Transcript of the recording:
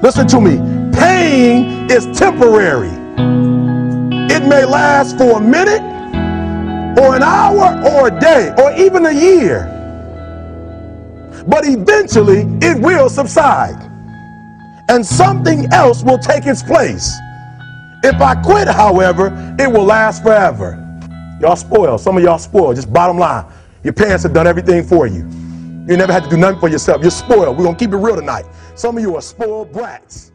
Listen to me. Pain is temporary. It may last for a minute, or an hour, or a day, or even a year. But eventually, it will subside. And something else will take its place. If I quit, however, it will last forever. Y'all spoiled. Some of y'all spoiled. Just bottom line. Your parents have done everything for you. You never had to do nothing for yourself. You're spoiled. We're going to keep it real tonight. Some of you are spoiled brats.